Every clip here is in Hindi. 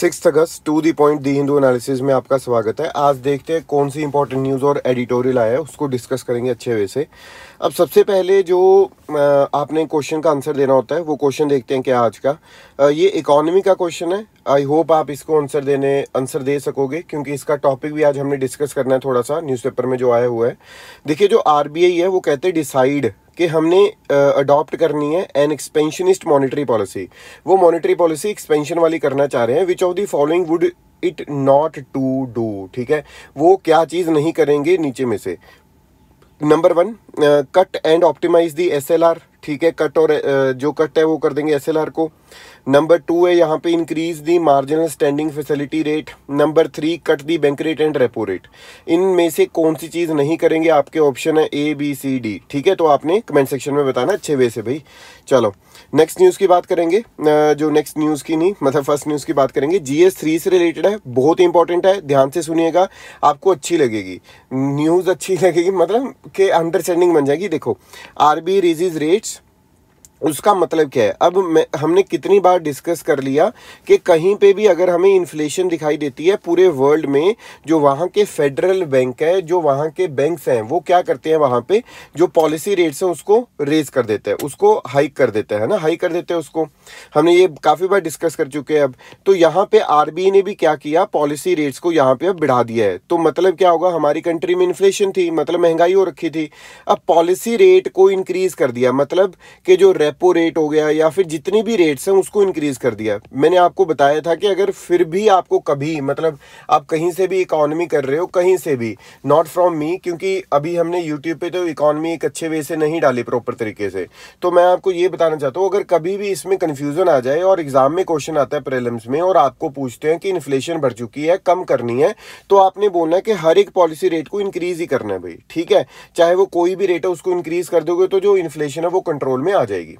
Six August, to the point the Hindu analysis में आपका स्वागत है। आज देखते हैं कौन सी इंपॉर्टेंट न्यूज़ और एडिटोरियल आया है, उसको डिस्कस करेंगे अच्छे वे से। अब सबसे पहले जो आपने क्वेश्चन का आंसर देना होता है, वो क्वेश्चन देखते हैं क्या आज का। ये इकोनॉमी का क्वेश्चन है। आई होप आप इसको आंसर देने आंसर दे सकोगे, क्योंकि इसका टॉपिक भी आज हमने डिस्कस करना है थोड़ा सा न्यूज़पेपर में जो आया हुआ है। देखिए, जो आरबीआई है, वो कहते हैं डिसाइड कि हमने अडॉप्ट करनी है एन एक्सपेंशनिस्ट मॉनिटरी पॉलिसी वो मॉनिटरी पॉलिसी एक्सपेंशन वाली करना चाह रहे हैं which of the following would it not to do ठीक है? वो क्या चीज़ नहीं करेंगे नीचे में से? Number one cut and optimize the S L R ठीक है, कट और जो कट है वो कर देंगे एस एल आर को। नंबर टू है, यहाँ पे increase the marginal standing facility rate number three cut the bank rate and repo rate इनमें से कौन सी चीज़ नहीं करेंगे? आपके ऑप्शन है ए बी सी डी ठीक है तो आपने कमेंट सेक्शन में बताना अच्छे वे से भाई। चलो नेक्स्ट न्यूज़ की बात करेंगे। जो नेक्स्ट न्यूज़ की नहीं मतलब फ़र्स्ट न्यूज़ की बात करेंगे। जी एस थ्री से रिलेटेड है, बहुत इंपॉर्टेंट है, ध्यान से सुनिएगा, आपको अच्छी लगेगी। न्यूज़ अच्छी लगेगी मतलब के अंडरस्टैंडिंग बन जाएगी। देखो आर बी रेट्स उसका मतलब क्या है? अब मैं, हमने कितनी बार डिस्कस कर लिया कि कहीं पे भी अगर हमें इन्फ्लेशन दिखाई देती है, पूरे वर्ल्ड में जो वहाँ के फेडरल बैंक है, जो वहाँ के बैंक्स हैं, वो क्या करते हैं वहाँ पे? जो पॉलिसी रेट्स हैं, उसको रेज कर देते हैं, उसको हाइक कर देते हैं ना? हाइक कर देते हैं उसको। हमने ये काफ़ी बार डिस्कस कर चुके हैं अब। तो यहाँ पे आरबीआई ने भी क्या किया? पॉलिसी रेट्स को यहाँ पे अब बढ़ा दिया है। तो मतलब क्या होगा? हमारी कंट्री में इन्फ्लेशन थी मतलब महँगाई हो रखी थी। अब पॉलिसी रेट को इंक्रीज कर दिया। मतलब कि जो रेपो रेट हो गया या फिर जितनी भी रेट्स हैं उसको इंक्रीज कर दिया। मैंने आपको बताया था कि अगर फिर भी आपको कभी मतलब आप कहीं से भी इकोनॉमी कर रहे हो, कहीं से भी नॉट फ्रॉम मी क्योंकि अभी हमने यूट्यूब पे तो इकोनॉमी एक अच्छे वे से नहीं डाली प्रॉपर तरीके से। तो मैं आपको ये बताना चाहता हूँ, अगर कभी भी इसमें कन्फ्यूज़न आ जाए और एग्ज़ाम में क्वेश्चन आता है प्रेलम्स में और आपको पूछते हैं कि इन्फ्लेशन बढ़ चुकी है, कम करनी है तो आपने बोलना है कि हर एक पॉलिसी रेट को इंक्रीज ही करना है भाई, ठीक है? चाहे वो कोई भी रेट है, उसको इंक्रीज कर दोगे तो जो इन्फ्लेशन है वो कंट्रोल में आ जाएगी।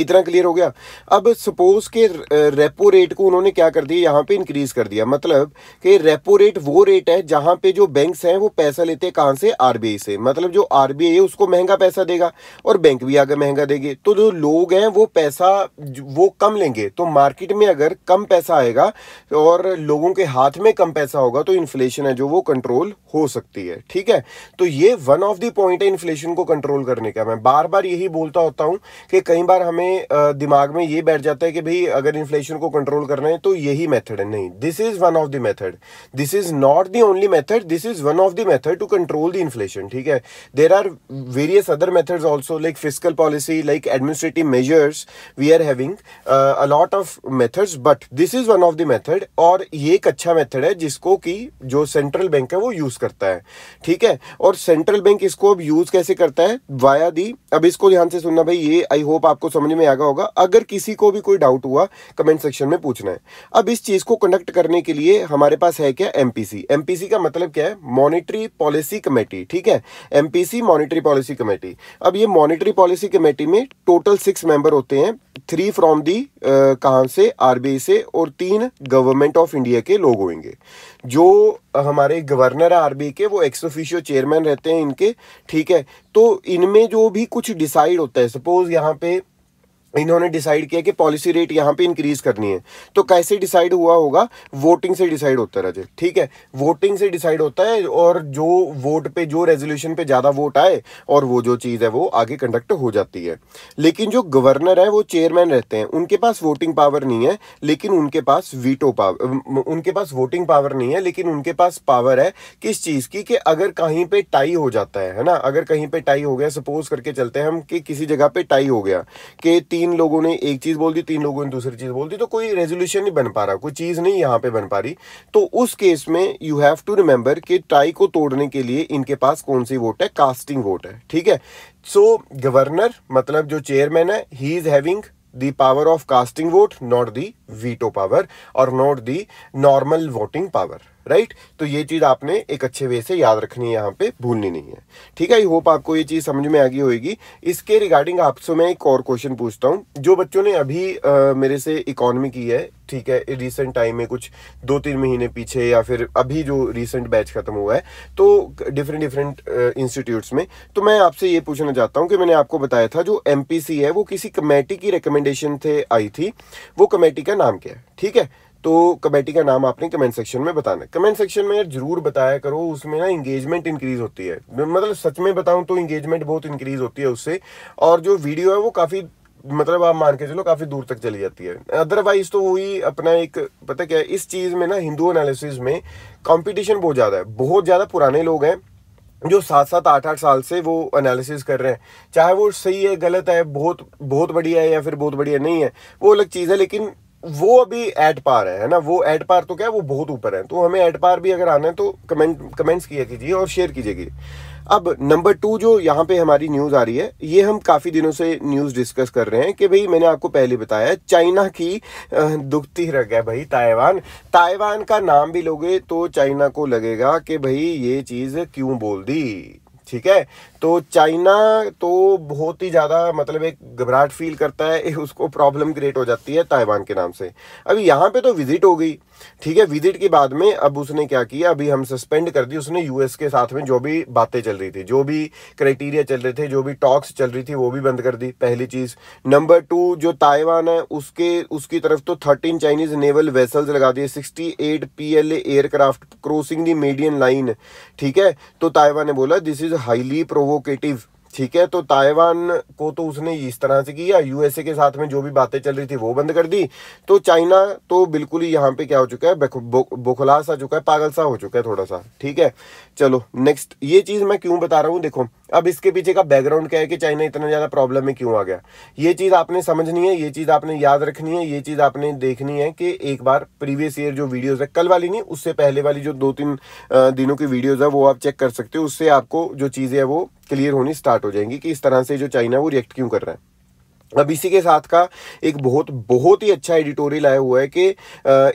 इतना क्लियर हो गया। अब सपोज़ के रेपो रेट को उन्होंने क्या कर दिया? यहाँ पे इंक्रीज कर दिया। मतलब कि रेपो रेट वो रेट है जहाँ पे जो बैंक्स हैं वो पैसा लेते हैं कहाँ से? आरबीआई से। मतलब जो आरबीआई है, उसको महँगा पैसा देगा और बैंक भी आगे महँगा देंगे। तो जो लोग हैं वो पैसा वो कम लेंगे। तो मार्केट में अगर कम पैसा आएगा और लोगों के हाथ में कम पैसा होगा तो इन्फ्लेशन है जो, वो कंट्रोल हो सकती है। ठीक है? तो ये वन ऑफ़ द पॉइंट है इन्फ्लेशन को कंट्रोल करने का। मैं बार बार यही बोलता होता हूँ कि कई बार हमें दिमाग में ये बैठ जाता है कि भाई, अगर इन्फ्लेशन को कंट्रोल करना है तो यही मेथड है। नहीं this is one of the method this is not the only method this is one of the method to control the inflation ठीक है? There are various other methods also like physical policy like administrative measures we are having a lot of methods but this is one of the method और ये एक अच्छा मेथड है जिसको कि जो सेंट्रल बैंक है वो यूज़ करता है, ठीक है? और सेंट्रल बैंक इसको अब यूज़ कैसे करता है? वाया दी अब इसको ध्यान से सुनना भाई, ये आई होप आपको समझ में आगा होगा। अगर किसी को भी कोई डाउट हुआ कमेंट सेक्शन में पूछना है। अब इस चीज़ को कंडक्ट करने के लिए हमारे पास है क्या एमपीसी एमपीसी का मतलब क्या है? मॉनिटरी पॉलिसी कमेटी ठीक है? एमपीसी मॉनिटरी पॉलिसी कमेटी अब ये मॉनिटरी पॉलिसी कमेटी में टोटल सिक्स मेंबर होते हैं। थ्री फ्रॉम दी कहाँ से? आरबीआई से और तीन गवर्नमेंट ऑफ़ इंडिया के लोग होंगे। जो हमारे गवर्नर है आरबीआई के, वो एक्स ऑफिशियो चेयरमैन रहते हैं इनके, ठीक है? तो इनमें जो भी कुछ डिसाइड होता है सपोज़ यहाँ पे इन्होंने डिसाइड किया कि पॉलिसी रेट यहाँ पे इंक्रीज करनी है। तो कैसे डिसाइड हुआ होगा? वोटिंग से डिसाइड होता है ठीक है? वोटिंग से डिसाइड होता है और जो वोट पे, जो रेजोल्यूशन पे ज़्यादा वोट आए और वो जो चीज़ है वो आगे कंडक्ट हो जाती है। लेकिन जो गवर्नर है, वो चेयरमैन रहते हैं। उनके पास वोटिंग पावर नहीं है, लेकिन उनके पास वीटो पावर उनके पास वोटिंग पावर नहीं है, लेकिन उनके पास पावर है किस चीज़ की? कि अगर कहीं पे टाई हो जाता है ना? अगर कहीं पे टाई हो गया सपोज़ करके चलते हैं हम कि किसी जगह पे टाई हो गया, कि तीन लोगों ने एक चीज़ बोल दी, तीन लोगों ने दूसरी चीज़ बोल दी तो कोई रेजोल्यूशन नहीं बन पा रहा, कोई चीज़ नहीं यहाँ पे बन पा रही। तो उस केस में यू हैव टू रिमेंबर कि टाई को तोड़ने के लिए इनके पास कौन सी वोट है? कास्टिंग वोट है, ठीक है? सो गवर्नर मतलब जो चेयरमैन है he is having the power of casting vote not the veto power और not the normal voting power right? तो ये चीज़ आपने एक अच्छे वे से याद रखनी है यहाँ पे भूलनी नहीं है। ठीक है आई होप आपको ये चीज़ समझ में आ गई होगी। इसके रिगार्डिंग आपसे मैं एक और क्वेश्चन पूछता हूँ जो बच्चों ने अभी आ, मेरे से इकोनॉमी की है ठीक है रिसेंट टाइम में कुछ दो तीन महीने पीछे या फिर अभी जो रिसेंट बैच खत्म हुआ है तो डिफरेंट डिफरेंट इंस्टीट्यूट्स में। तो मैं आपसे ये पूछना चाहता हूँ कि मैंने आपको बताया था जो एमपीसी है वो किसी कमेटी की रिकमेंडेशन थे आई थी वो कमेटी का नाम क्या है? ठीक है? तो कमेटी का नाम आपने कमेंट सेक्शन में बताना है। कमेंट सेक्शन में यार ज़रूर बताया करो, उसमें ना इंगेजमेंट इंक्रीज होती है। मतलब सच में बताऊँ तो इंगेजमेंट बहुत इंक्रीज होती है उससे। और जो वीडियो है वो काफ़ी मतलब आप मान के चलो काफ़ी दूर तक चली जाती है। अदरवाइज़ तो वही अपना एक, पता क्या है, इस चीज़ में ना हिंदू एनालिसिस में कंपटीशन बहुत ज़्यादा है। बहुत ज़्यादा पुराने लोग हैं जो सात सात आठ आठ साल से वो एनालिसिस कर रहे हैं। चाहे वो सही है, गलत है, बहुत बहुत बढ़िया है या फिर बहुत बढ़िया नहीं है, वो अलग चीज़ है, लेकिन वो अभी एट पार है ना? वो एट पार तो क्या है, वो बहुत ऊपर है। तो हमें एट पार भी अगर आना है तो कमेंट कमेंट्स किया कीजिए और शेयर कीजिए अब नंबर टू जो यहाँ पे हमारी न्यूज़ आ रही है, ये हम काफ़ी दिनों से न्यूज़ डिस्कस कर रहे हैं कि भाई मैंने आपको पहले बताया चाइना की दुखती रह गया भाई ताइवान। ताइवान का नाम भी लोगे तो चाइना को लगेगा कि भाई ये चीज़ क्यों बोल दी? ठीक है? तो चाइना तो बहुत ही ज़्यादा मतलब एक घबराहट फील करता है, उसको प्रॉब्लम क्रिएट हो जाती है ताइवान के नाम से। अभी यहाँ पे तो विज़िट हो गई, ठीक है? विज़िट के बाद में अब उसने क्या किया? अभी हम सस्पेंड कर दी, उसने यूएस के साथ में जो भी बातें चल रही थी, जो भी क्राइटेरिया चल रहे थे, जो भी टॉक्स चल रही थी, वो भी बंद कर दी, पहली चीज़। नंबर टू जो ताइवान है, उसके, उसकी तरफ़ तो थर्टीन चाइनीज़ नेवल वेसल्स लगा दिए sixty eight P L aircraft crossing the median line ठीक है? तो ताइवान ने बोला दिस इज़ हाईली प्रोवोकेटिव ठीक है तो ताइवान को तो उसने इस तरह से किया यूएसए के साथ में जो भी बातें चल रही थी वो बंद कर दी। तो चाइना तो बिल्कुल ही यहाँ पे क्या हो चुका है बुखला सा चुका है पागल सा हो चुका है थोड़ा सा। ठीक है, चलो नेक्स्ट ये चीज़ मैं क्यों बता रहा हूँ, देखो अब इसके पीछे का बैकग्राउंड क्या है कि चाइना इतना ज़्यादा प्रॉब्लम में क्यों आ गया? ये चीज़ आपने समझनी है, ये चीज़ आपने याद रखनी है, ये चीज़ आपने देखनी है कि एक बार प्रीवियस ईयर जो वीडियोस है, कल वाली नहीं, उससे पहले वाली जो दो तीन दिनों की वीडियोस है, वो आप चेक कर सकते हो, उससे आपको जो चीज़ें है वो क्लियर होनी स्टार्ट हो जाएँगी कि इस तरह से जो चाइना है वो रिएक्ट क्यों कर रहा है। अब इसी के साथ का एक बहुत बहुत ही अच्छा एडिटोरियल आया हुआ है कि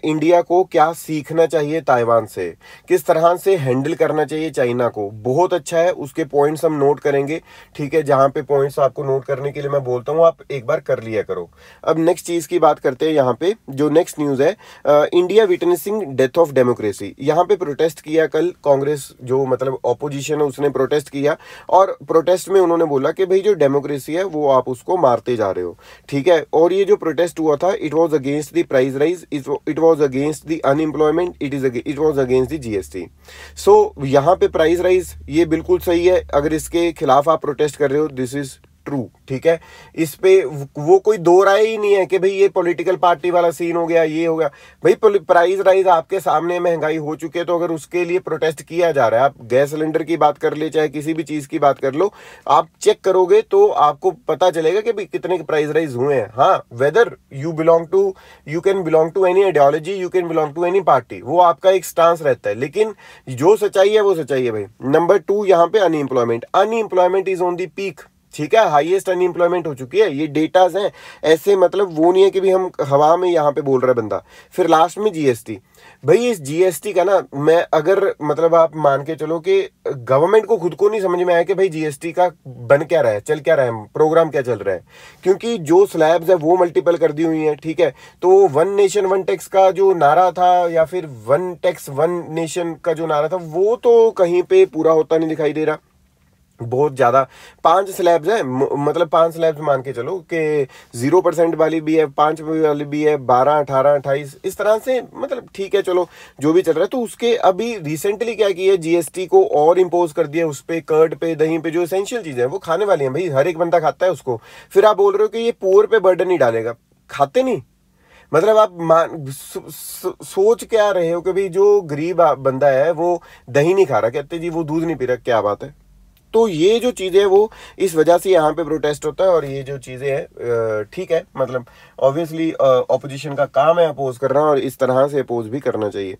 इंडिया को क्या सीखना चाहिए ताइवान से? किस तरह से हैंडल करना चाहिए चाइना को? बहुत अच्छा है, उसके पॉइंट्स हम नोट करेंगे। ठीक है, जहाँ पे पॉइंट्स आपको नोट करने के लिए मैं बोलता हूँ, आप एक बार कर लिया करो। अब नेक्स्ट चीज़ की बात करते हैं यहाँ पे, जो नेक्स्ट न्यूज़ है India witnessing death of democracy यहाँ पे प्रोटेस्ट किया कल कांग्रेस, जो मतलब ऑपोजिशन है, उसने प्रोटेस्ट किया। और प्रोटेस्ट में उन्होंने बोला कि भाई जो डेमोक्रेसी है, वो आप उसको मारते जा जा रहे हो। ठीक है? और ये जो प्रोटेस्ट हुआ था it was against the price rise it was against the unemployment it is it was against the GST so यहाँ पे प्राइस राइज ये बिल्कुल सही है। अगर इसके खिलाफ आप प्रोटेस्ट कर रहे हो दिस इज़ ट्रू ठीक है? इस पे वो कोई दो राय ही नहीं है कि भाई ये पॉलिटिकल पार्टी वाला सीन हो गया, ये हो गया। भाई प्राइस राइज आपके सामने महँगाई हो चुकी है तो अगर उसके लिए प्रोटेस्ट किया जा रहा है, आप गैस सिलेंडर की बात कर ले, चाहे किसी भी चीज़ की बात कर लो, आप चेक करोगे तो आपको पता चलेगा कि भाई कितने प्राइस राइज हुए हैं। हाँ whether you belong to you can belong to any ideology you can belong to any party वो आपका एक स्टांस रहता है। लेकिन जो सच्चाई है, वो सच्चाई है भाई। नंबर टू यहाँ पे unemployment unemployment is on the peak ठीक है हाईएस्ट अनएम्प्लॉयमेंट हो चुकी है, ये डेटाज हैं, ऐसे मतलब वो नहीं है कि भी हम हवा में यहाँ पे बोल रहे बंदा। फिर लास्ट में जीएसटी भाई इस जीएसटी का ना, मैं अगर मतलब आप मान के चलो कि गवर्नमेंट को खुद को नहीं समझ में आया कि भाई जीएसटी का बन क्या रहा है, चल क्या रहा है प्रोग्राम क्या चल रहा है। क्योंकि जो स्लैब्स है वो मल्टीपल कर दी हुई है, ठीक है। तो वन नेशन वन टैक्स का जो नारा था या फिर वन टैक्स वन नेशन का जो नारा था, वो तो कहीं पे पूरा होता नहीं दिखाई दे रहा। बहुत ज़्यादा। पाँच स्लैब्स हैं मतलब पाँच स्लैब्स मान के चलो कि ज़ीरो परसेंट वाली भी है, पाँच वाली भी है, बारह, अठारह, अट्ठाईस, इस तरह से मतलब ठीक है, चलो, जो भी चल रहा है। तो उसके अभी रिसेंटली क्या किया जीएसटी को और इम्पोज कर दिया उस पर कर्ड पे, दही पे जो एसेंशियल चीज़ें हैं, वो खाने वाली हैं भाई, हर एक बंदा खाता है उसको। फिर आप बोल रहे हो कि ये पुअर पे बर्डन नहीं डालेगा। खाते नहीं। मतलब आप मान सोच क्या रहे हो कि भाई जो गरीब बंदा है, वो दही नहीं खा रहा, कहते जी, वो दूध नहीं पी रहा, क्या बात है? तो ये जो चीज़ें वो इस वजह से यहाँ पे प्रोटेस्ट होता है और ये जो चीज़ें हैं ठीक है मतलब ऑब्वियसली ऑपोजिशन का काम है अपोज करना और इस तरह से अपोज भी करना चाहिए।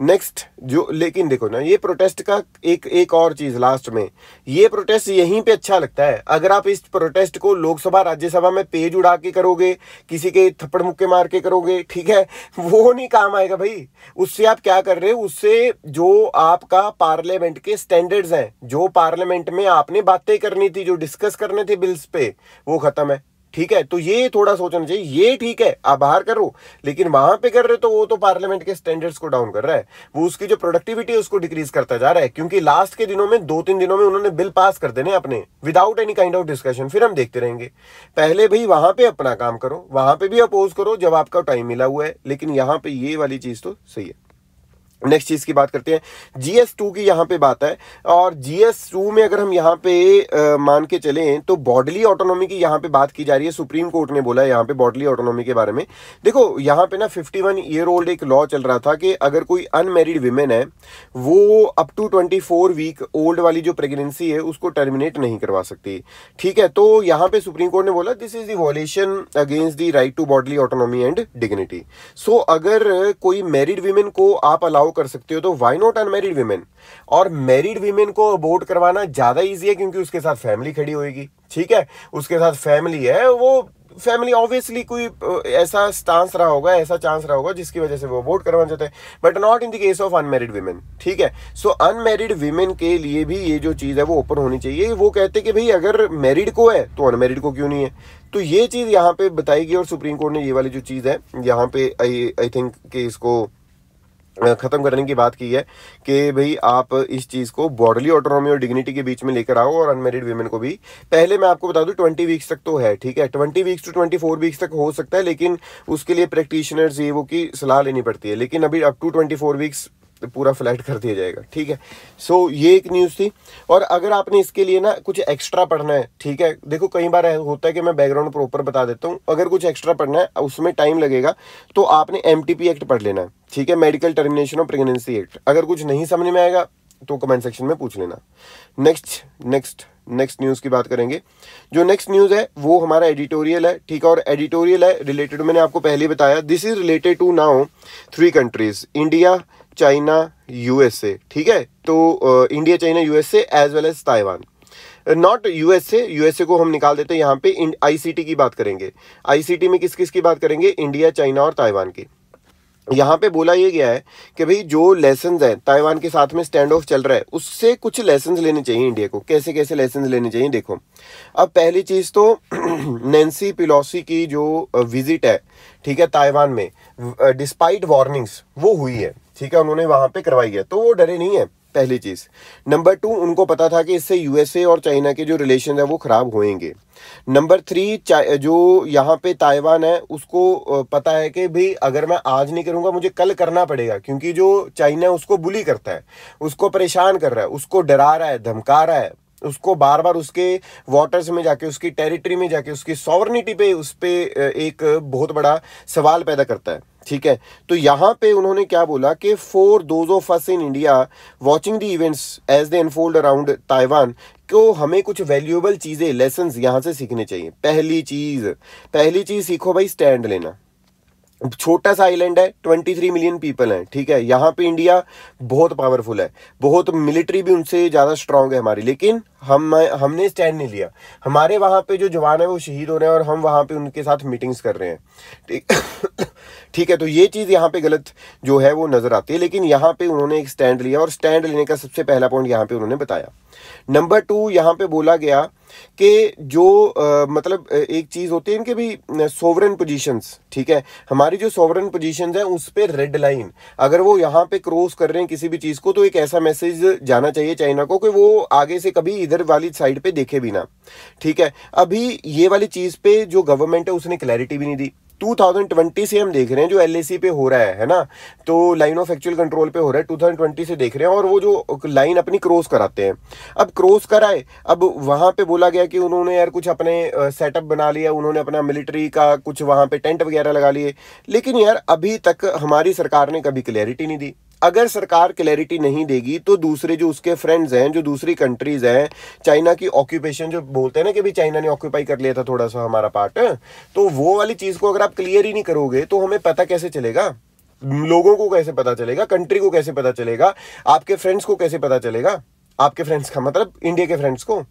नेक्स्ट जो, लेकिन देखो ना, ये प्रोटेस्ट का एक एक और चीज़ लास्ट में, ये प्रोटेस्ट यहीं पे अच्छा लगता है। अगर आप इस प्रोटेस्ट को लोकसभा, राज्यसभा में पेज उड़ा के करोगे, किसी के थप्पड़ मुक्के मार के करोगे, ठीक है? वो नहीं काम आएगा भाई। उससे आप क्या कर रहे हो? उससे जो आपका पार्लियामेंट के स्टैंडर्ड्स हैं, जो पार्लियामेंट में आपने बातें करनी थी, जो डिस्कस करने थे बिल्स पे, वो खत्म है। ठीक है तो ये थोड़ा सोचना चाहिए। ये ठीक है, आप बाहर करो लेकिन वहाँ पे कर रहे तो वो तो पार्लियामेंट के स्टैंडर्ड्स को डाउन कर रहा है। वो उसकी जो प्रोडक्टिविटी है उसको डिक्रीज करता जा रहा है, क्योंकि लास्ट के दिनों में, दो तीन दिनों में उन्होंने बिल पास कर देने अपने without any kind of discussion फिर हम देखते रहेंगे। पहले भाई वहाँ पर अपना काम करो, वहाँ पर भी अपोज करो जब आपका टाइम मिला हुआ है, लेकिन यहाँ पे ये वाली चीज़ तो सही है। नेक्स्ट चीज़ की बात करते हैं। जीएस टू की यहाँ पे बात है और जीएस टू में अगर हम यहाँ पे आ, मान के चलें तो बॉडली ऑटोनॉमी की यहाँ पे बात की जा रही है। सुप्रीम कोर्ट ने बोला है यहाँ पे बॉडली ऑटोनॉमी के बारे में। देखो यहाँ पे ना 51 ईयर ओल्ड एक लॉ चल रहा था कि अगर कोई अनमेरिड विमेन है वो अप टू 24 वीक ओल्ड वाली जो प्रेगनेंसी है उसको टर्मिनेट नहीं करवा सकती। ठीक है? तो यहाँ पे सुप्रीम कोर्ट ने बोला this is violation against the right to bodily autonomy and dignity so अगर कोई मैरिड वीमेन को आप अलाउ अलाउ कर सकते हो तो वाई नॉट अनमेरिड वीमेन और मैरिड वीमेन को अबोर्ट करवाना ज़्यादा इजी है, क्योंकि उसके साथ फैमिली खड़ी होगी ठीक है? उसके साथ फैमिली है, वो फैमिली ऑब्वियसली कोई ऐसा स्टांस रहा होगा, ऐसा चांस रहा होगा, जिसकी वजह से वो वोट करवाना चाहते हैं। But not in the case of unmarried women ठीक है? सो अनमेरिड वीमेन के लिए भी ये जो चीज़ है, वो ओपन होनी चाहिए। वो कहते कि भाई, अगर मैरिड को है तो अनमेरिड को क्यों नहीं है? तो ये चीज़ यहाँ पे बताई गई और सुप्रीम कोर्ट ने ये वाली जो चीज़ है, यहाँ पे आई थिंक कि इसको खत्म करने की बात की है कि भाई आप इस चीज़ को बॉडली ऑटोनॉमी और डिग्निटी के बीच में लेकर आओ और अनमेरिड वीमेन को भी। पहले मैं आपको बता दूँ ट्वेंटी वीक्स तक तो है, ठीक है? Twenty weeks to twenty four weeks तक हो सकता है, लेकिन उसके लिए प्रैक्टिशनर्स ये वो की सलाह लेनी पड़ती है। लेकिन अभी up to twenty four weeks पूरा फ्लैट कर दिया जाएगा ठीक है? सो so, ये एक न्यूज़ थी। और अगर आपने इसके लिए ना कुछ एक्स्ट्रा पढ़ना है ठीक है? देखो कई बार होता है कि मैं बैकग्राउंड प्रॉपर बता देता हूँ। अगर कुछ एक्स्ट्रा पढ़ना है उसमें टाइम लगेगा तो आपने एमटीपी एक्ट पढ़ लेना है ठीक है? Medical termination of pregnancy act अगर कुछ नहीं समझ में आएगा तो कमेंट सेक्शन में पूछ लेना। नेक्स्ट नेक्स्ट नेक्स्ट न्यूज़ की बात करेंगे। जो नेक्स्ट न्यूज़ है वो हमारा एडिटोरियल है ठीक है? और एडिटोरियल है रिलेटेड मैंने आपको पहले बताया this is related to now three countries India China USA ठीक है? तो India China USA as well as Taiwan not USA USA को हम निकाल देते हैं यहाँ पे आईसीटी की बात करेंगे। आईसीटी में किस किस की बात करेंगे? इंडिया चाइना और ताइवान की। यहाँ पे बोला ये गया है कि भाई जो लेसन है ताइवान के साथ में स्टैंड ऑफ़ चल रहा है, उससे कुछ लेसन लेने चाहिए इंडिया को। कैसे कैसे लेसन लेने चाहिए, देखो। अब पहली चीज़ तो नैन्सी पिलोसी की जो विज़िट है, ठीक है ताइवान में डिस्पाइट वार्निंग्स वो हुई है, ठीक है, उन्होंने वहाँ पे करवाई है तो वो डरे नहीं है, पहली चीज़। नंबर टू उनको पता था कि इससे यूएसए और चाइना के जो रिलेशन है, वो खराब होएँगे। नंबर थ्री जो यहाँ पे ताइवान है, उसको पता है कि भाई, अगर मैं आज नहीं करूँगा, मुझे कल करना पड़ेगा, क्योंकि जो चाइना है, उसको बुली करता है, उसको परेशान कर रहा है, उसको डरा रहा है, धमका रहा है। उसको बार बार उसके वाटर्स में जाके, उसकी टेरिटरी में जाके, उसकी सॉवर्निटी पे, उस पर एक बहुत बड़ा सवाल पैदा करता है, ठीक है? तो यहाँ पे उन्होंने क्या बोला कि for those of us in India watching the events as they unfold around Taiwan को हमें कुछ वैल्यूएबल चीज़ें लेसन यहाँ से सीखने चाहिए। पहली चीज़ पहली चीज़ सीखो भाई स्टैंड लेना। छोटा सा आइलैंड है 23 मिलियन पीपल हैं, ठीक है? यहाँ पे इंडिया बहुत पावरफुल है। बहुत मिलिट्री भी उनसे ज़्यादा स्ट्रांग है हमारी। लेकिन हम, हमने स्टैंड नहीं लिया। हमारे वहाँ पे जो जवान है, वो शहीद हो रहे हैं और हम वहाँ पे उनके साथ मीटिंग्स कर रहे हैं। ठीक ठीक है तो ये चीज़ यहाँ पे गलत जो है, वो नज़र आती है। लेकिन यहाँ पे उन्होंने एक स्टैंड लिया और स्टैंड लेने का सबसे पहला पॉइंट यहाँ पे उन्होंने बताया। नंबर टू यहाँ पे बोला गया कि जो आ, मतलब एक चीज़ होती है इनके भी सोवरन पोजीशंस ठीक है? हमारी जो सोवरन पोजीशंस हैं उस पर रेड लाइन अगर वो यहाँ पे क्रॉस कर रहे हैं किसी भी चीज़ को तो एक ऐसा मैसेज जाना चाहिए चाइना को कि वो आगे से कभी इधर वाली साइड पे देखे भी ना ठीक है? अभी ये वाली चीज़ पे जो गवर्नमेंट है उसने क्लैरिटी भी नहीं दी। 2020 से हम देख रहे हैं, जो एलएसी पे हो रहा है है ना? तो लाइन ऑफ़ एक्चुअल कंट्रोल पे हो रहा है 2020 से देख रहे हैं, और वो जो लाइन अपनी क्रॉस कराते हैं। अब क्रॉस कराए, अब वहाँ पे बोला गया कि उन्होंने यार कुछ अपने सेटअप बना लिया, उन्होंने अपना मिलिट्री का कुछ वहाँ पे टेंट वगैरह लगा लिए। लेकिन यार, अभी तक हमारी सरकार ने कभी क्लैरिटी नहीं दी। अगर सरकार क्लैरिटी नहीं देगी तो दूसरे जो उसके फ्रेंड्स हैं, जो दूसरी कंट्रीज़ हैं चाइना की ऑक्यूपेशन जो बोलते हैं ना कि भाई चाइना ने ऑक्यूपाई कर लिया था थोड़ा सा हमारा पार्ट तो वो वाली चीज़ को अगर आप क्लियर ही नहीं करोगे तो हमें पता कैसे चलेगा? लोगों को कैसे पता चलेगा? कंट्री को कैसे पता चलेगा? आपके फ्रेंड्स को कैसे पता चलेगा? आपके फ्रेंड्स का मतलब इंडिया के फ्रेंड्स को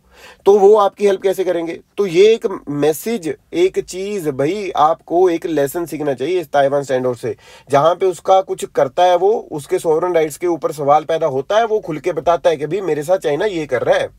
तो वो आपकी हेल्प कैसे करेंगे? तो ये एक मैसेज एक चीज़ भाई, आपको एक लेसन सीखना चाहिए इस ताइवान स्टैंड से। जहाँ पे उसका कुछ करता है वो, उसके सोवरन राइट्स के ऊपर सवाल पैदा होता है, वो खुल के बताता है कि भाई मेरे साथ चाइना ये कर रहा है।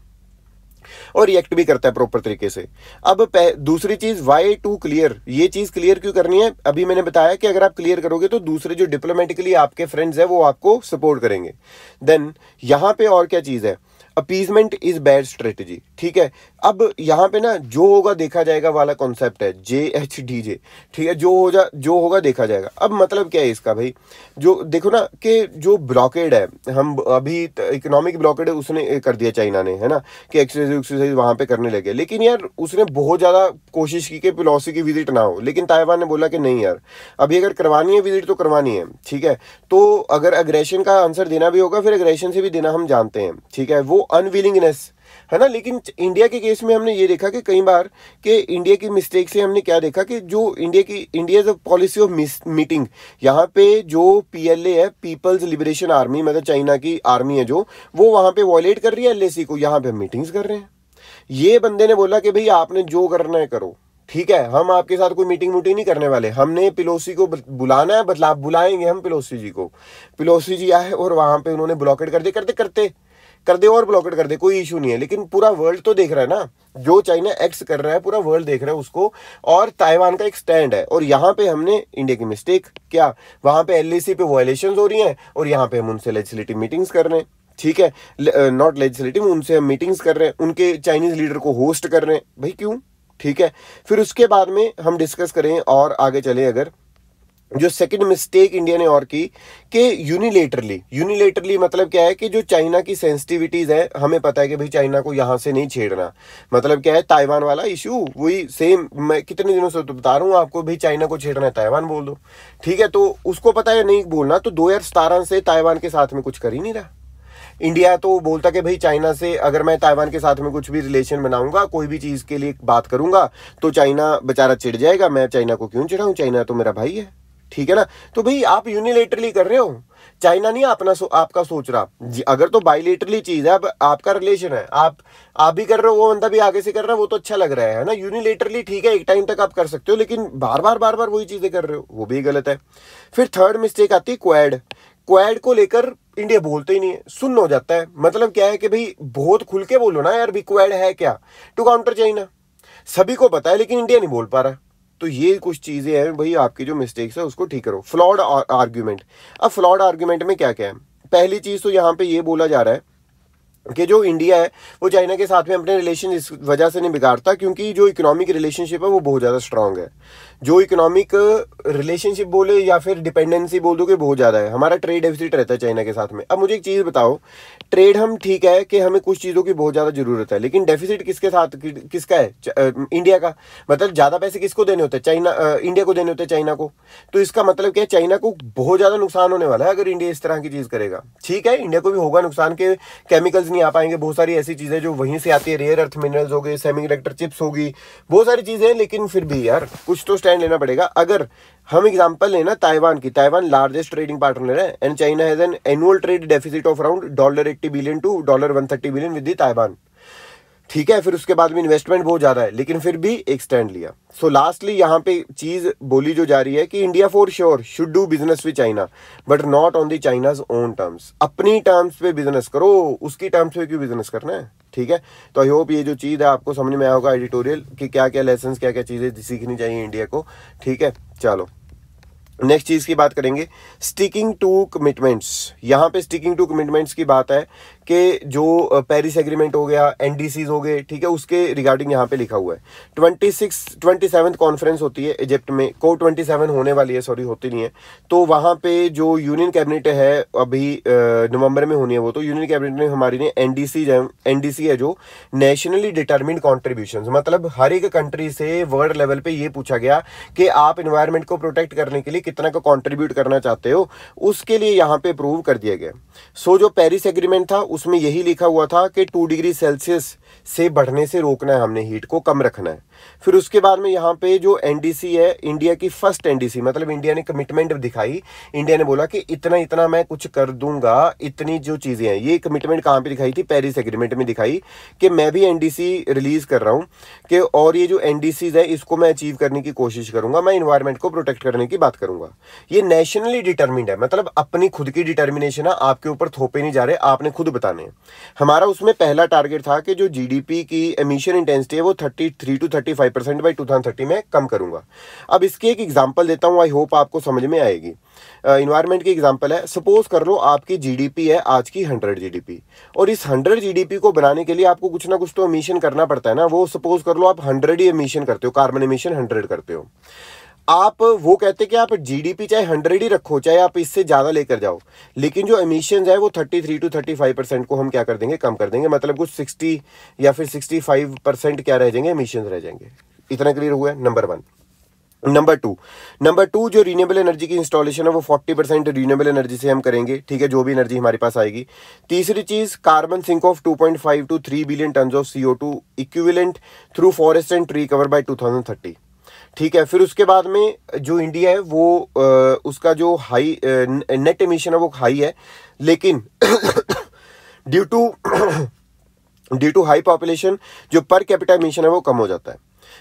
और रिएक्ट भी करता है प्रॉपर तरीके से। अब दूसरी चीज़ वाई टू क्लियर ये चीज़ क्लियर क्यों करनी है? अभी मैंने बताया कि अगर आप क्लियर करोगे तो दूसरे जो डिप्लोमेटिकली आपके फ्रेंड्स है, वो आपको सपोर्ट करेंगे। देन यहाँ पे और क्या चीज़ है? अपीजमेंट इज़ बैड स्ट्रेटेजी ठीक है? अब यहाँ पे ना जो होगा देखा जाएगा वाला कॉन्सेप्ट है जे एच डी जे ठीक है? जो हो जा जो होगा देखा जाएगा। अब मतलब क्या है इसका भाई? जो, देखो ना कि जो ब्लॉकेड है, हम अभी इकोनॉमिक ब्लॉकेड है उसने कर दिया चाइना ने, है ना? कि एक्सरसाइज एक्सरसाइज वहाँ पे करने लगे। लेकिन यार, उसने बहुत ज़्यादा कोशिश की कि पिलोसी की विज़िट ना हो। लेकिन ताइवान ने बोला कि नहीं यार, अभी अगर करवानी है विज़िट तो करवानी है, ठीक है? तो अगर अग्रेशन का आंसर देना भी होगा, फिर अग्रेशन से भी देना हम जानते हैं, ठीक है? वो अनविलिंगनेस है ना? लेकिन इंडिया के केस में हमने ये देखा कि कई बार कि इंडिया की मिस्टेक से हमने क्या देखा कि जो इंडिया की India is a policy of meeting यहाँ पे जो पीएलए है पीपल्स लिबरेशन आर्मी मतलब चाइना की आर्मी है जो, वो वहाँ पे वॉयलेट कर रही है एलएसी को। यहाँ पे हम मीटिंग्स कर रहे हैं। ये बंदे ने बोला कि भाई आपने जो करना है करो। ठीक है, हम आपके साथ कोई मीटिंग वूटिंग नहीं करने वाले। हमने पिलोसी को बुलाना है बदलाव बुलाएँगे हम पिलोसी जी को। पिलोसी जी आए और वहाँ पे उन्होंने ब्लॉकेट कर दे करते करते। कर दे और ब्लॉकेट कर दे, कोई इशू नहीं है। लेकिन पूरा वर्ल्ड तो देख रहा है ना, जो चाइना एक्स कर रहा है, पूरा वर्ल्ड देख रहा है उसको। और ताइवान का एक स्टैंड है। और यहाँ पे हमने इंडिया की मिस्टेक क्या? वहाँ पे एलएसी पे वायलेशन हो रही है, और यहाँ पे हम उनसे लेजिस्लेटिव मीटिंग्स कर रहे हैं। ठीक है? नॉट लेजिस्लेटिव उनसे हम मीटिंग्स कर रहे हैं। उनके चाइनीज़ लीडर को होस्ट कर रहे हैं। भाई क्यों? ठीक है? फिर उसके बाद में हम डिस्कस करें और आगे चले अगर जो सेकंड मिस्टेक इंडिया ने और की, कि यूनिलेटरली यूनिलेटरली मतलब क्या है कि जो चाइना की सेंसिटिविटीज है, हमें पता है कि भाई चाइना को यहाँ से नहीं छेड़ना। मतलब क्या है ताइवान वाला इशू वही सेम मैं कितने दिनों से तो बता रहा हूँ आपको, भाई चाइना को छेड़ना है ताइवान बोल दो। ठीक है तो उसको पता है नहीं बोलना तो दो से ताइवान के साथ में कुछ कर ही नहीं रहा। इंडिया तो बोलता कि भाई चाइना से अगर मैं ताइवान के साथ में कुछ भी रिलेशन बनाऊँगा, कोई भी चीज़ के लिए बात करूँगा तो चाइना बेचारा चिढ़ जाएगा, मैं चाइना को क्यों चिढ़ाऊं? चाइना तो मेरा भाई है। ठीक है ना? तो भाई आप यूनिलेटरली कर रहे हो। चाइना नहीं अपना सो, आपका सोच रहा। अगर तो बाइलेटरली चीज़ है अब आपका रिलेशन है। आप आप भी कर रहे हो वो बंदा भी आगे से कर रहा है वो तो अच्छा लग रहा है ना? यूनिलेटरली ठीक है एक टाइम तक आप कर सकते हो लेकिन बार बार बार बार वही चीज़ें कर रहे हो वो भी गलत है। फिर थर्ड मिस्टेक आती है क्वेड क्वेड को लेकर इंडिया बोलते ही नहीं है सुन हो जाता है। मतलब क्या है कि भाई बहुत खुल के बोलो ना यार भी क्वेड है क्या? टू काउंटर चाइना सभी को पता है लेकिन इंडिया नहीं बोल पा रहा। तो ये कुछ चीज़ें हैं भाई, आपकी जो मिस्टेक्स है, उसको ठीक करो। फ्लॉड आर्ग्यूमेंट अब फ्लॉड आर्ग्यूमेंट में क्या क्या है? पहली चीज़ तो यहाँ पे ये बोला जा रहा है कि जो इंडिया है, वो चाइना के साथ में अपने रिलेशन इस वजह से नहीं बिगाड़ता क्योंकि जो इकोनॉमिक रिलेशनशिप है, वो बहुत ज़्यादा स्ट्रांग है। जो इकोनॉमिक रिलेशनशिप बोले या फिर डिपेंडेंसी बोल दो कि बहुत ज़्यादा है। हमारा ट्रेड डेफिसिट रहता है चाइना के साथ में। अब मुझे एक चीज़ बताओ ट्रेड हम ठीक है कि हमें कुछ चीज़ों की बहुत ज़्यादा ज़रूरत है लेकिन डेफिसिट किसके साथ कि, किसका है? इंडिया का। मतलब ज़्यादा पैसे किसको देने होते हैं? चाइना इंडिया को देने होते हैं चाइना को। तो इसका मतलब क्या है? चाइना को बहुत ज़्यादा नुकसान होने वाला है अगर इंडिया इस तरह की चीज़ करेगा। ठीक है? इंडिया को भी होगा नुकसान के केमिकल्स नहीं आ पाएँगे। बहुत सारी ऐसी चीज़ें जो वहीं से आती है। रेयर अर्थ मिनरल्स हो गए सेमी चिप्स होगी बहुत सारी चीज़ें लेकिन फिर भी यार कुछ तो स्टैंड लेना पड़ेगा। अगर हम एग्जांपल लेना ताइवान की, ताइवान लार्जेस्ट ट्रेडिंग पार्टनर है and China has an annual trade deficit of around dollar eighty billion to dollar one thirty billion with the Taiwan ठीक है, फिर उसके बाद भी इन्वेस्टमेंट बहुत ज़्यादा है, लेकिन फिर भी एक स्टैंड लिया। सो लास्टली यहाँ पे चीज़ बोली जो जा रही है कि India for sure should do business with China but not on the China's own terms अपनी टर्म्स पे बिज़नेस करो, उसकी टर्म्स पे क्यों बिज़नेस करना है? ठीक है? तो आई होप ये जो चीज़ है, आपको समझ में आया होगा एडिटोरियल कि क्या क्या लेसन क्या क्या चीज़ें सीखनी चाहिए इंडिया को। ठीक है? चलो। नेक्स्ट चीज़ की बात करेंगे। स्टिकिंग टू कमिटमेंट्स यहाँ पे स्टिकिंग टू कमिटमेंट्स की बात है कि जो पेरिस एग्रीमेंट हो गया एनडीसीज हो गए, ठीक है, उसके रिगार्डिंग यहाँ पे लिखा हुआ है। Twenty six twenty seven conference होती है इजिप्ट में, को ट्वेंटी सेवन होने वाली है सॉरी होती नहीं है। तो वहाँ पे जो यूनियन कैबिनेट है, अभी नवंबर में होनी है वो तो यूनियन कैबिनेट में हमारी ने एनडीसी एनडीसी है जो नेशनली डिटर्मिंड कॉन्ट्रीब्यूशन मतलब हर एक कंट्री से वर्ल्ड लेवल पर यह पूछा गया कि आप इन्वायरमेंट को प्रोटेक्ट करने के लिए कितना का कॉन्ट्रीब्यूट करना चाहते हो, उसके लिए यहाँ पे अप्रूव कर दिया गया। सो जो पेरिस एग्रीमेंट था उसमें यही लिखा हुआ था कि टू डिग्री सेल्सियस से बढ़ने से रोकना है हमने हीट को कम रखना है। फिर उसके बाद में यहाँ पे जो एनडीसी है इंडिया की फ़र्स्ट एनडीसी मतलब इंडिया ने कमिटमेंट दिखाई। इंडिया ने बोला कि इतना इतना मैं कुछ कर दूँगा, इतनी जो चीज़ें हैं, ये कमिटमेंट कहाँ पे दिखाई थी? पेरिस एग्रीमेंट में दिखाई कि मैं भी एनडीसी रिलीज़ कर रहा हूँ, कि और ये जो एनडीसीज है, इसको मैं अचीव करने की कोशिश करूँगा, मैं इन्वायरमेंट को प्रोटेक्ट करने की बात करूँगा। ये नेशनली डिटर्मिंड है मतलब अपनी खुद की डिटर्मिनेशन है, आपके ऊपर थोपे नहीं जा रहे, आपने खुद बता बताने हैं। हमारा उसमें पहला टारगेट था कि जो जीडीपी की एमिशन इंटेंसिटी है वो 33 टू 35 परसेंट बाई टू में कम करूँगा। अब इसकी एक एग्जांपल देता हूँ आई होप आपको समझ में आएगी। इन्वायरमेंट की एग्जांपल है। सपोज़ कर लो आपकी जीडीपी है आज की हंड्रेड जीडीपी और इस हंड्रेड जीडीपी को बनाने के लिए आपको कुछ ना कुछ तो एमिशन करना पड़ता है ना। वो सपोज़ कर लो आप हंड्रेड ही एमिशन करते हो कार्बन एमिशन हंड्रेड करते हो। आप वो कहते कि आप जीडीपी चाहे हंड्रेड ही रखो, चाहे आप इससे ज़्यादा लेकर जाओ, लेकिन जो एमिशन है वो thirty three to thirty five percent को हम क्या कर देंगे, कम कर देंगे मतलब कुछ सिक्सटी या फिर सिक्सटी फाइव परसेंट क्या रह जाएँगे एमिशन रह जाएँगे। इतना क्लियर हुआ है? Number one number two number two जो रीनेबल एनर्जी की इंस्टॉलेशन है, वो फोर्टी परसेंट रीनेबल एनर्जी से हम करेंगे, ठीक है, जो भी एनर्जी हमारे पास आएगी। तीसरी चीज़ carbon sink of 2.5 to three billion tonne of CO two equivalent through forest and tree cover by 2030 ठीक है, फिर उसके बाद में जो इंडिया है, वो उसका जो हाई नेट एमिशन है, वो हाई है। लेकिन due to due to high population जो पर कैपिटा एमिशन है, वो कम हो जाता है।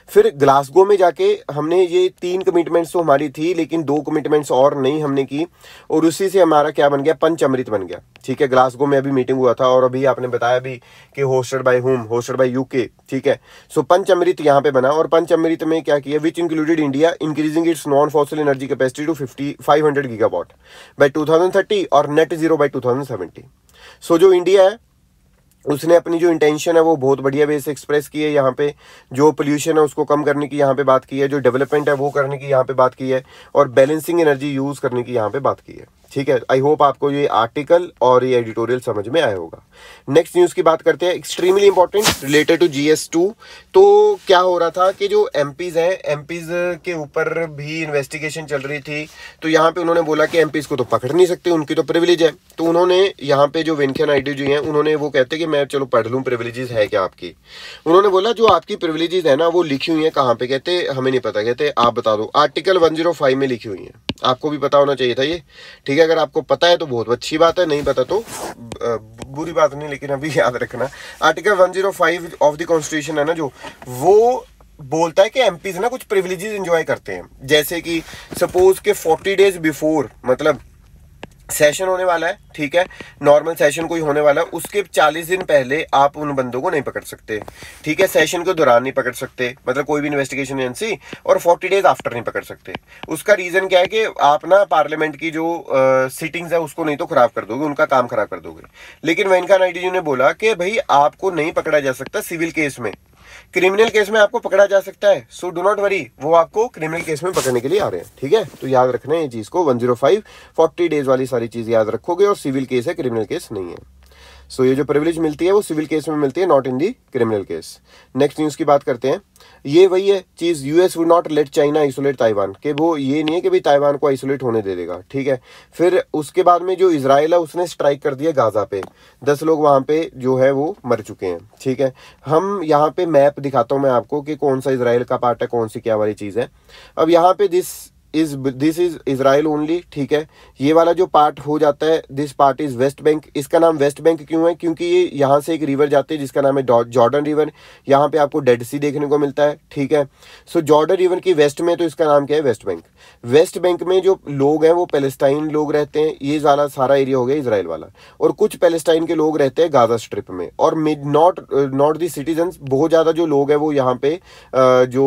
फिर ग्लासगो में जाके हमने ये तीन कमिटमेंट्स तो हमारी थी, लेकिन दो कमिटमेंट्स और नहीं हमने की, और उसी से हमारा क्या बन गया? पंच अमृत बन गया। ठीक है, ग्लासगो में अभी मीटिंग हुआ था, और अभी आपने बताया भी कि hosted by home hosted by UK ठीक है सो पंच अमृत यहाँ पे बना, और पंच अमृत में क्या किया? Which included India increasing its non fossil energy capacity to fifty five hundred gigawatt by two thousand thirty और net zero by two thousand seventy so जो इंडिया है उसने अपनी जो इंटेंशन है, वो बहुत बढ़िया वे से एक्सप्रेस की है यहाँ पे। जो पोल्यूशन है, उसको कम करने की यहाँ पे बात की है, जो डेवलपमेंट है, वो करने की यहाँ पे बात की है, और बैलेंसिंग एनर्जी यूज़ करने की यहाँ पे बात की है। ठीक है? आई होप आपको ये आर्टिकल और ये एडिटोरियल समझ में आया होगा। नेक्स्ट न्यूज़ की बात करते हैं extremely important related to GS two तो क्या हो रहा था कि जो एम हैं एम के ऊपर भी इन्वेस्टिगेशन चल रही थी। तो यहाँ पे उन्होंने बोला कि एम को तो पकड़ नहीं सकते, उनकी तो प्रिविलेज है। तो उन्होंने यहाँ पे जो वेंकैया नायडू जी हैं, उन्होंने वो कहते कि मैं चलो पढ़ लूँ प्रिविलेजेस है क्या आपकी? उन्होंने बोला, जो आपकी प्रिविलेजेस है ना, वो लिखी हुई है कहाँ पे? कहते, हमें नहीं पता। कहते, आप बता दो। आर्टिकल वन में लिखी हुई है। आपको भी पता होना चाहिए था ये। ठीक है, अगर आपको पता है तो बहुत अच्छी बात है, नहीं पता तो बुरी बात नहीं, लेकिन अभी याद रखना। आर्टिकल 105 ऑफ़ द कॉन्स्टिट्यूशन है ना जो, वो बोलता है कि एमपीज ना कुछ प्रिविलेजेस एंजॉय करते हैं। जैसे कि सपोज़ के 40 डेज़ बिफोर मतलब सेशन होने वाला है, ठीक है? नॉर्मल सेशन कोई होने वाला है, उसके 40 दिन पहले आप उन बंदों को नहीं पकड़ सकते, ठीक है? सेशन के दौरान नहीं पकड़ सकते मतलब कोई भी इन्वेस्टिगेशन एजेंसी और 40 डेज़ आफ्टर नहीं पकड़ सकते। उसका रीजन क्या है कि आप ना पार्लियामेंट की जो सीटिंग्स है, उसको नहीं तो खराब कर दोगे, उनका काम खराब कर दोगे। लेकिन वेंकैया नायडू जी ने बोला कि भाई, आपको नहीं पकड़ा जा सकता सिविल केस में। क्रिमिनल केस में आपको पकड़ा जा सकता है। सो डो नॉट वरी वो आपको क्रिमिनल केस में पकड़ने के लिए आ रहे हैं ठीक है? तो याद रखना है ये चीज़ को। 105 40 डेज़ वाली सारी चीज़ याद रखोगे और सिविल केस है क्रिमिनल केस नहीं है। सो so, ये जो प्रिविलेज मिलती है वो सिविल केस में मिलती है not in the criminal case next news की बात करते हैं। ये वही है, चीज़ US would not let China isolate Taiwan के वो ये नहीं है कि भाई ताइवान को आइसोलेट होने दे देगा, ठीक है? फिर उसके बाद में जो इसराइल है, उसने स्ट्राइक कर दिया गाजा पे। दस लोग वहाँ पे जो है, वो मर चुके हैं, ठीक है? हम यहाँ पे मैप दिखाता हूँ मैं आपको कि कौन सा इसराइल का पार्ट है, कौन सी क्या वाली चीज़ है। अब यहाँ पे this is this is Israel only ठीक है ये वाला जो पार्ट हो जाता है this part is West Bank इसका नाम वेस्ट बैंक क्यों है क्योंकि ये यहाँ से एक रिवर जाती है जिसका नाम है जॉर्डन रिवर यहाँ पे आपको डेड सी देखने को मिलता है ठीक है सो जॉर्डन रिवर की वेस्ट में तो इसका नाम क्या है वेस्ट बैंक वेस्ट बैंक में जो लोग हैं वो पैलेस्टाइन लोग रहते हैं ये ज़्यादा सारा एरिया हो गया इसराइल वाला और कुछ पैलेस्टाइन के लोग रहते हैं गाजा स्ट्रिप में और नॉट नॉट दी सिटीजन बहुत ज़्यादा जो लोग हैं वो यहाँ पे जो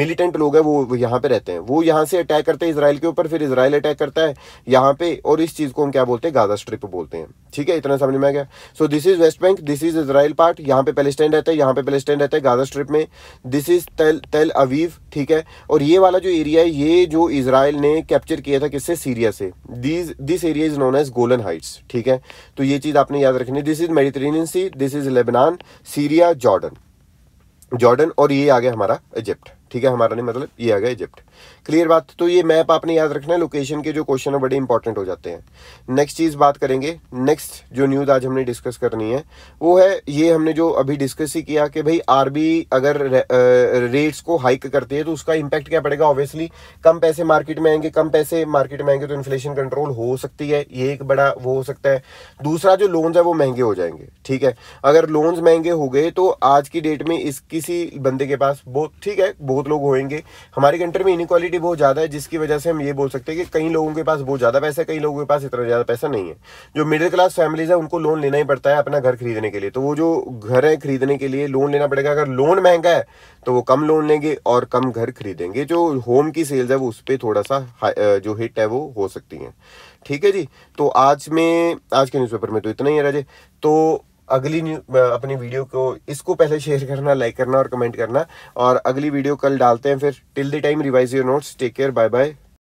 मिलिटेंट लोग हैं, वो यहाँ पे रहते हैं। वो यहाँ से अटैक करते हैं इसराइल के ऊपर, फिर इसराइल अटैक करता है यहाँ पे और इस चीज़ को हम क्या बोलते हैं? गाजा स्ट्रिप बोलते हैं। ठीक है, इतना समझ में आ गया? So this is West Bank this is Israel part यहाँ पे पैलेस्टाइन रहता है, यहाँ पे पैलेस्टाइन रहता है गाजा स्ट्रिप में। This is Tel Tel Aviv ठीक है? और ये वाला जो एरिया है, ये जो इसराइल ने कैप्चर किया था किससे? सीरिया से। This this area is known as Golan Heights ठीक है? तो ये चीज़ आपने याद रखनी this is Mediterranean sea this is Lebanon Syria Jordan Jordan और ये आ गया हमारा इजिप्ट ठीक है, हमारा नहीं मतलब ये आ गया इजिप्ट क्लियर बात? तो ये मैप आपने याद रखना है लोकेशन के जो क्वेश्चन है, बड़े इंपॉर्टेंट हो जाते हैं। नेक्स्ट चीज़ बात करेंगे। नेक्स्ट जो न्यूज़ आज हमने डिस्कस करनी है, वो है, ये हमने जो अभी डिस्कस ही किया कि भाई आरबी अगर रेट्स को हाइक करती है तो उसका इम्पैक्ट क्या पड़ेगा? ऑब्वियसली कम पैसे मार्केट में आएँगे, कम पैसे मार्केट में आएँगे तो इन्फ्लेशन कंट्रोल हो सकती है। ये एक बड़ा वो हो सकता है। दूसरा, जो लोन्स है, वो महँगे हो जाएँगे, ठीक है? अगर लोन्स महँगे हो गए तो आज की डेट में इस किसी बंदे के पास, बहुत, ठीक है, बहुत बहुत लोग होंगे हमारी कंट्री में इनक्वालिटी बहुत ज़्यादा है, जिसकी वजह से हम ये बोल सकते हैं कि कई लोगों के पास बहुत ज़्यादा पैसा है, कई लोगों के पास इतना ज़्यादा पैसा नहीं है। जो मिडिल क्लास फैमिलीज़ है, उनको लोन लेना ही पड़ता है अपना घर खरीदने के लिए। तो वो जो घर है खरीदने के लिए लोन लेना पड़ेगा। अगर लोन महँगा है तो वो कम लोन लेंगे और कम घर खरीदेंगे। जो होम की सेल्स है, वो उस पर थोड़ा सा जो हिट है, वो हो सकती है। ठीक है जी? तो आज में, आज के न्यूज़पेपर में तो इतना ही है राजे। तो अगली अपनी वीडियो को, इसको पहले शेयर करना लाइक करना और कमेंट करना। और अगली वीडियो कल डालते हैं फिर। Till the time revise your notes take care bye bye